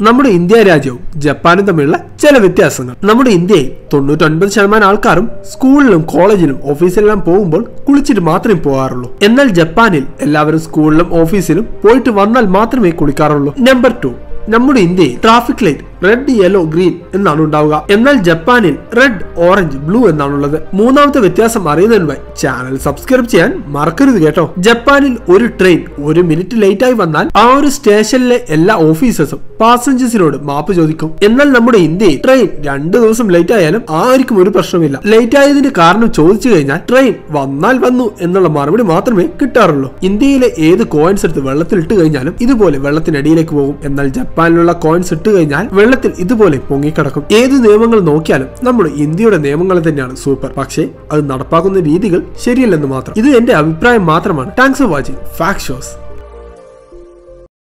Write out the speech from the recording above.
നമ്മുടെ ഇന്ത്യ രാജ്യവും ജപ്പാനും തമ്മിലുള്ള ചില വ്യത്യാസങ്ങൾ. നമ്മുടെ ഇന്ത്യയിൽ തൊണ്ണൂറ്റൊൻപത് ശതമാനം ആൾക്കാരും സ്കൂളിലും കോളേജിലും ഓഫീസിലെല്ലാം പോകുമ്പോൾ കുളിച്ചിട്ട് മാത്രമേ പോകാറുള്ളൂ. എന്നാൽ ജപ്പാനിൽ എല്ലാവരും സ്കൂളിലും ഓഫീസിലും പോയിട്ട് വന്നാൽ മാത്രമേ കുളിക്കാറുള്ളൂ. Number two. നമ്മുടെ ഇന്ത്യയിൽ traffic light red yellow green എന്നാണ് ഉണ്ടാവുക. എന്നാൽ ജപ്പാനിൽ റെഡ് ഓറഞ്ച് ബ്ലൂ എന്നാണുള്ളത്. മൂന്നാമത്തെ വ്യത്യാസം അറിയുന്നതിന് ചാനൽ സബ്സ്ക്രൈബ് ചെയ്യാൻ മറക്കരുത് കേട്ടോ. ജപ്പാനിൽ ഒരു ട്രെയിൻ ഒരു മിനിറ്റ് ലേറ്റ് ആയി വന്നാൽ ആ ഒരു സ്റ്റേഷനിലെ എല്ലാ ഓഫീസേഴ്സും പാസഞ്ചേഴ്സിനോട് മാപ്പ് ചോദിക്കും. എന്നാൽ നമ്മുടെ ഇന്ത്യയിൽ ട്രെയിൻ രണ്ടു ദിവസം ലേറ്റ് ആയാലും ആർക്കും ഒരു പ്രശ്നമില്ല ലേറ്റ് ആയതിന്റെ കാരണം ചോദിച്ചു കഴിഞ്ഞാൽ ട്രെയിൻ വന്നാൽ വന്നു എന്നുള്ള മറുപടി മാത്രമേ കിട്ടാറുള്ളൂ. ഇന്ത്യയിലെ ഏത് കോയിൻസ് എടുത്ത് വെള്ളത്തിൽ ഇട്ട് കഴിഞ്ഞാലും ഇതുപോലെ വെള്ളത്തിനടിയിലേക്ക് പോകും. എന്നാൽ ജപ്പാനിലുള്ള കോയിൻസ് ഇട്ട് കഴിഞ്ഞാൽ വെള്ളത്തിൽ ഇതുപോലെ പൊങ്ങിക്കിടക്കും. ഏത് നിയമങ്ങൾ നോക്കിയാലും നമ്മുടെ ഇന്ത്യയുടെ നിയമങ്ങൾ തന്നെയാണ് സൂപ്പർ. പക്ഷേ അത് നടപ്പാക്കുന്ന രീതികൾ ശരിയല്ലെന്ന് മാത്രം. ഇത് എന്റെ അഭിപ്രായം മാത്രമാണ്. Thanks for watching. Fact shows.